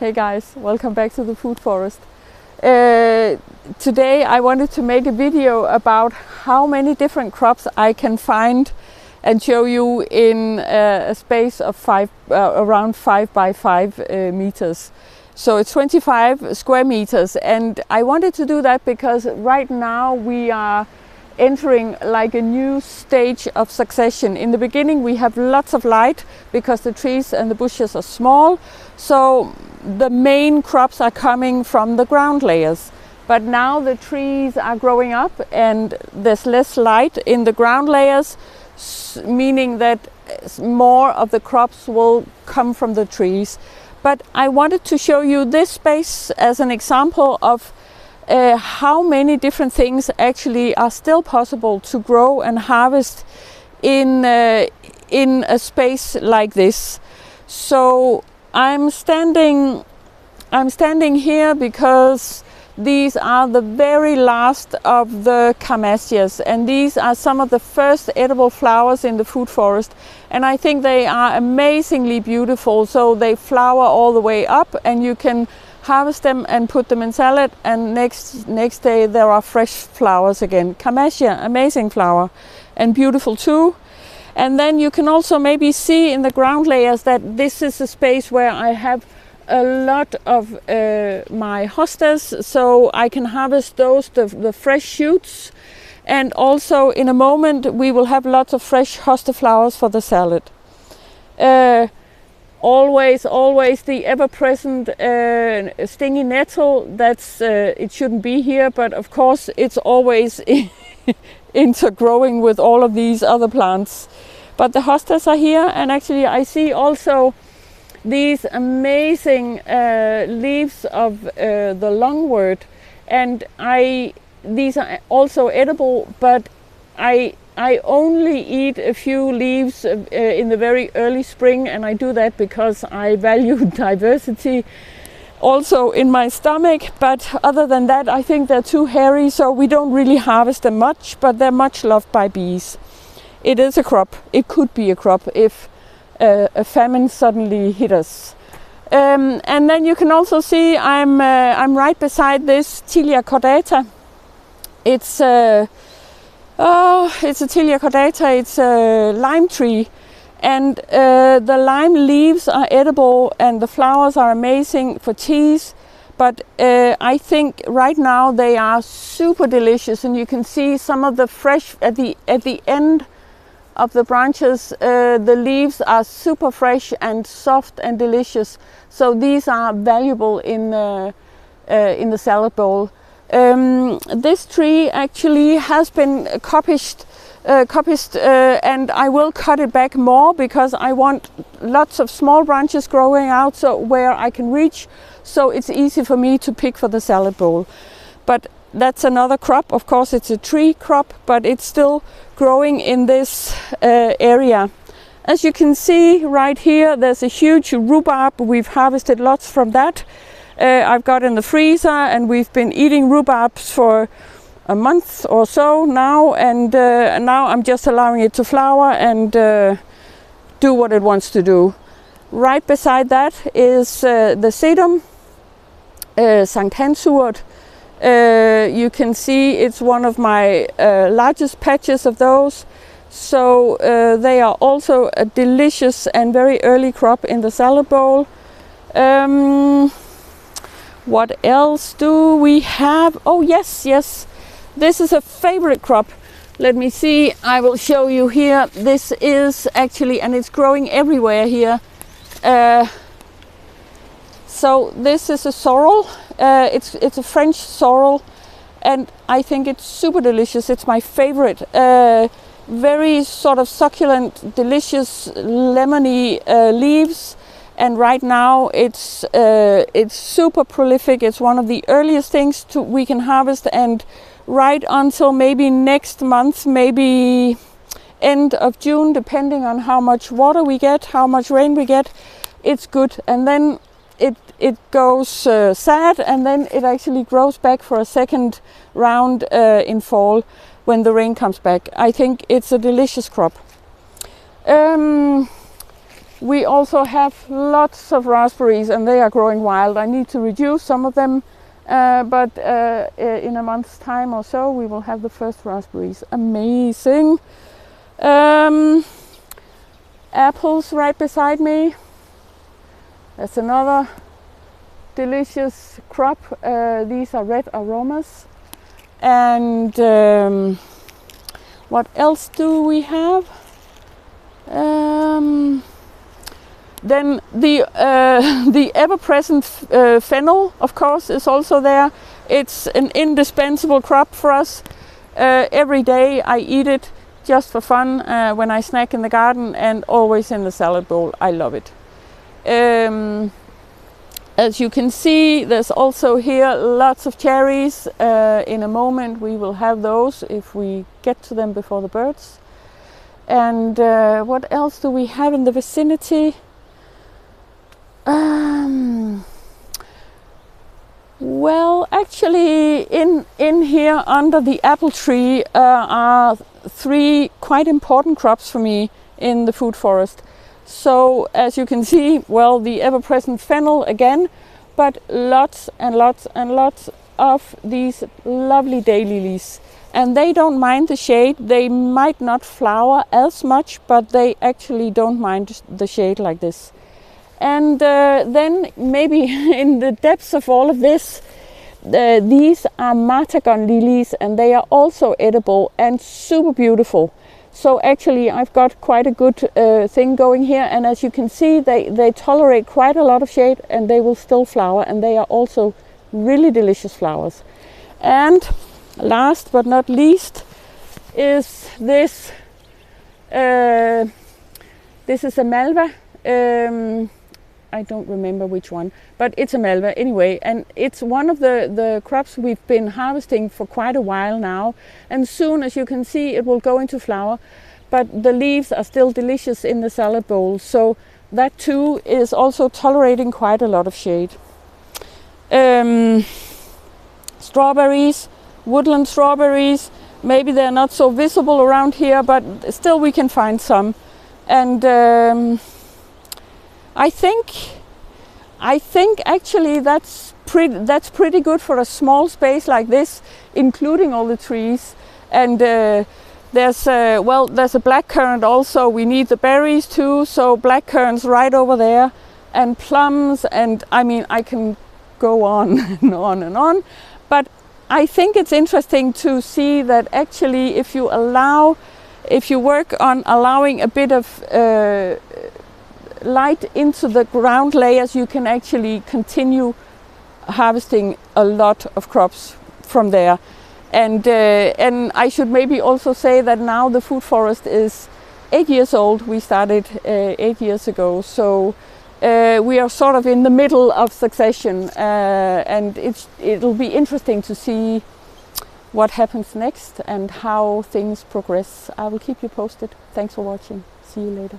Hey guys, welcome back to the food forest. Uh, today I wanted to make a video about how many different crops I can find and show you in uh, a space of five, uh, around five by five uh, meters. So it's 25 square meters and I wanted to do that because right now we are entering like a new stage of succession. In the beginning we have lots of light because the trees and the bushes are small. So the main crops are coming from the ground layers. But now the trees are growing up and there's less light in the ground layers, meaning that more of the crops will come from the trees. But I wanted to show you this space as an example of uh, how many different things actually are still possible to grow and harvest in uh, in a space like this. So I'm standing I'm standing here because these are the very last of the Camassias and these are some of the first edible flowers in the food forest and I think they are amazingly beautiful so they flower all the way up and you can harvest them and put them in salad and next next day there are fresh flowers again. Camassia, amazing flower and beautiful too. And then you can also maybe see in the ground layers that this is a space where I have a lot of uh, my hostas, so I can harvest those, the, the, fresh shoots. And also in a moment we will have lots of fresh hosta flowers for the salad. Uh, always, always the ever-present uh, stingy nettle, that's, uh, it shouldn't be here, but of course it's always intergrowing with all of these other plants. But the hostas are here and actually I see also these amazing uh, leaves of uh, the lungwort and I these are also edible but I I only eat a few leaves uh, in the very early spring and I do that because I value diversity also in my stomach but other than that I think they're too hairy so we don't really harvest them much but they're much loved by bees. It is a crop, it could be a crop if uh, a famine suddenly hit us. Um, and then you can also see I'm, uh, I'm right beside this Tilia cordata. It's, uh, oh, it's a Tilia cordata, it's a lime tree. And uh, the lime leaves are edible and the flowers are amazing for teas. But uh, I think right now they are super delicious and you can see some of the fresh at the, at the end of the branches, uh, the leaves are super fresh and soft and delicious. So these are valuable in, uh, in the salad bowl. Um, this tree actually has been coppiced, uh, coppiced uh, and I will cut it back more because I want lots of small branches growing out so where I can reach so it's easy for me to pick for the salad bowl. But that's another crop. Of course, it's a tree crop, but it's still growing in this uh, area. As you can see right here, there's a huge rhubarb. We've harvested lots from that. Uh, I've got in the freezer and we've been eating rhubarbs for a month or so now and uh, now I'm just allowing it to flower and uh, do what it wants to do. Right beside that is uh, the sedum, uh, Sankt uh, you can see it's one of my uh, largest patches of those. So they are also a delicious and very early crop in the salad bowl. Um, what else do we have? Oh yes, yes. This is a favorite crop. Let me see, I will show you here. This is actually, and it's growing everywhere here. Uh, so this is a sorrel. Uh, it's it's a French sorrel, and I think it's super delicious. It's my favorite. Uh, very sort of succulent, delicious, lemony uh, leaves. And right now it's uh, it's super prolific. It's one of the earliest things to, we can harvest, and right until maybe next month, maybe end of June, depending on how much water we get, how much rain we get, it's good. And then it it goes uh, sad and then it actually grows back for a second round uh, in fall when the rain comes back. I think it's a delicious crop. Um, we also have lots of raspberries and they are growing wild. I need to reduce some of them, uh, but uh, in a month's time or so we will have the first raspberries. Amazing. Um, apples right beside me. That's another delicious crop. Uh, these are red aromas. And um, what else do we have? Um, then the uh, the ever-present uh, fennel, of course, is also there. It's an indispensable crop for us. Uh, every day I eat it just for fun uh, when I snack in the garden and always in the salad bowl. I love it. Um, as you can see, there's also here lots of cherries. Uh, in a moment we will have those if we get to them before the birds. And uh, what else do we have in the vicinity? Um, well, actually, in in here under the apple tree uh, are three quite important crops for me in the food forest. So as you can see, well, the ever-present fennel again, but lots and lots and lots of these lovely daylilies. And they don't mind the shade. They might not flower as much, but they actually don't mind the shade like this. And uh, then maybe in the depths of all of this, uh, these are Martagon lilies and they are also edible and super beautiful. So actually I've got quite a good uh, thing going here and as you can see they, they tolerate quite a lot of shade and they will still flower and they are also really delicious flowers. And last but not least is this, uh, this is a Malva. Um, I don't remember which one, but it's a Malva anyway. And it's one of the, the crops we've been harvesting for quite a while now. And soon, as you can see, it will go into flower. But the leaves are still delicious in the salad bowl. So that too is also tolerating quite a lot of shade. Um, strawberries, woodland strawberries. Maybe they're not so visible around here, but still we can find some. And um, I think I think actually that's pretty that's pretty good for a small space like this, including all the trees. And uh, there's uh, well there's a black currant also. We need the berries too, so black currants right over there, and plums. And I mean I can go on and on and on, but I think it's interesting to see that actually if you allow if you work on allowing a bit of uh, light into the ground layers, you can actually continue harvesting a lot of crops from there. And, uh, and I should maybe also say that now the food forest is eight years old. We started uh, eight years ago. So uh, we are sort of in the middle of succession uh, and it's, it'll be interesting to see what happens next and how things progress. I will keep you posted. Thanks for watching. See you later.